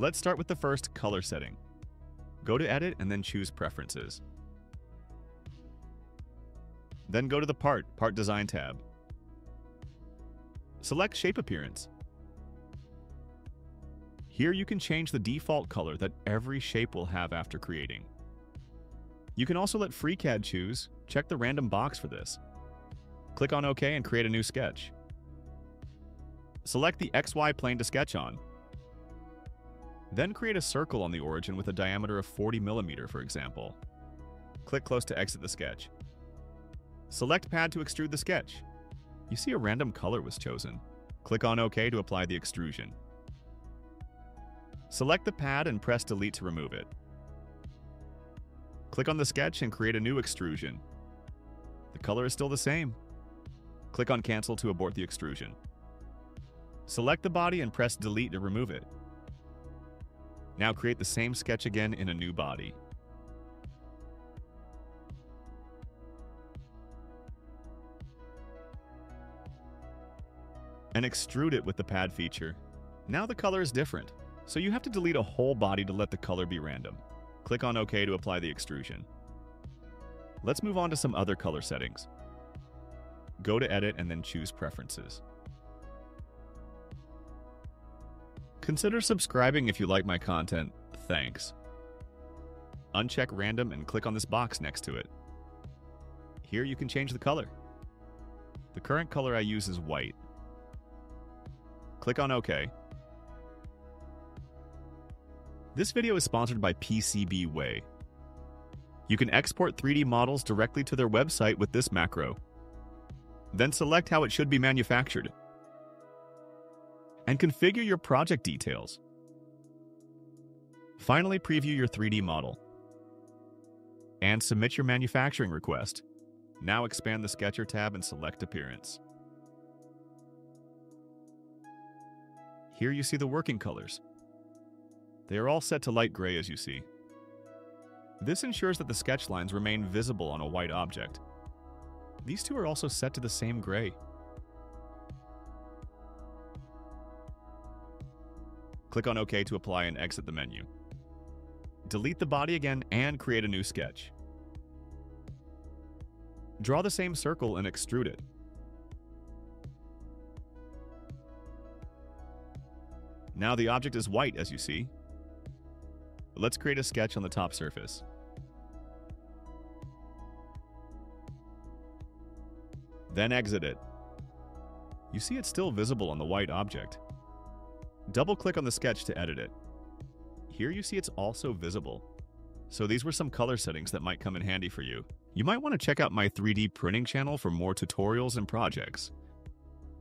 Let's start with the first color setting. Go to Edit and then choose Preferences. Then go to the Part, Part Design tab. Select Shape Appearance. Here you can change the default color that every shape will have after creating. You can also let FreeCAD choose, check the random box for this. Click on OK and create a new sketch. Select the XY plane to sketch on. Then create a circle on the origin with a diameter of 40 mm, for example. Click close to exit the sketch. Select pad to extrude the sketch. You see a random color was chosen. Click on OK to apply the extrusion. Select the pad and press delete to remove it. Click on the sketch and create a new extrusion. The color is still the same. Click on cancel to abort the extrusion. Select the body and press delete to remove it. Now create the same sketch again in a new body. And extrude it with the pad feature. Now the color is different, so you have to delete a whole body to let the color be random. Click on OK to apply the extrusion. Let's move on to some other color settings. Go to Edit and then choose Preferences. Consider subscribing if you like my content. Thanks. Uncheck Random and click on this box next to it. Here you can change the color. The current color I use is white. Click on OK. This video is sponsored by PCBWay. You can export 3D models directly to their website with this macro. Then select how it should be manufactured. And configure your project details. Finally, preview your 3D model. And submit your manufacturing request. Now expand the Sketcher tab and select Appearance. Here you see the working colors. They are all set to light gray as you see. This ensures that the sketch lines remain visible on a white object. These two are also set to the same gray. Click on OK to apply and exit the menu. Delete the body again and create a new sketch. Draw the same circle and extrude it. Now the object is white as you see. Let's create a sketch on the top surface. Then exit it. You see it's still visible on the white object. Double-click on the sketch to edit it. Here you see it's also visible. So these were some color settings that might come in handy for you. You might want to check out my 3D printing channel for more tutorials and projects.